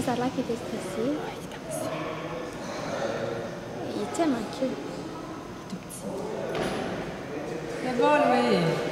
Mais ça a l'air qu'il était stressé. Ouais, il est stressé. Il est tellement cute. Il est tout petit. C'est beau, Louis.